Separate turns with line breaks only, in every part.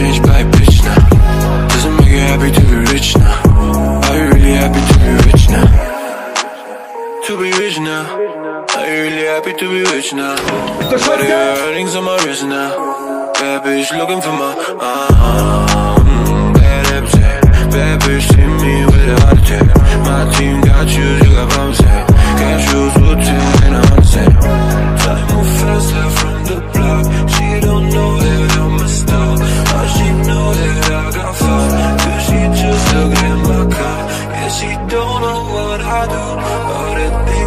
changed by bitch now Doesn't make you happy to be rich now Are you really happy to be rich now? To be rich now Are you really happy to be rich now? Got your earnings on my wrist now Bad bitch looking for my uh -huh.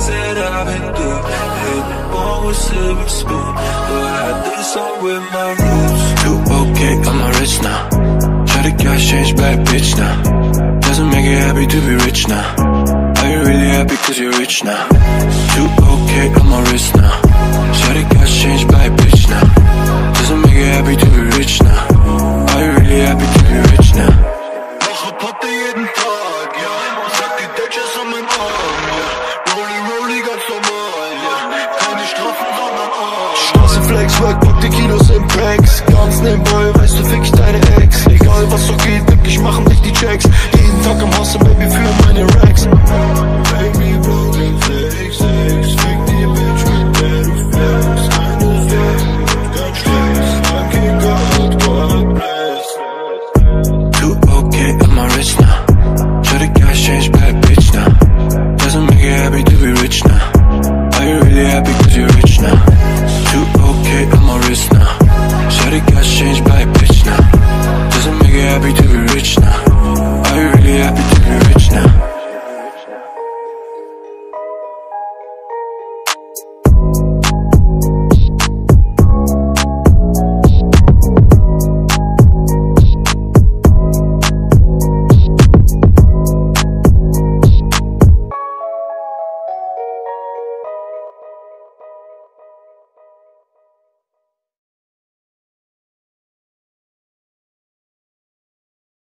Things that I've been through. Ain't born with silver spoon. But I did some with my roots. You okay? I'm not rich now. Try to cash change bad bitch now. Doesn't make you happy to be rich now. Are you really happy cause you're rich now? You okay? I'm a rich now. Try to cash change bad bitch
Straßenflex, Work, pack die Kilos im Packs. Ganz nebenbei, weißt du, fick ich deine Ex. Egal was so geht, wirklich machen dich die Checks. Jeden Tag am Hustle, Baby, für meine Racks.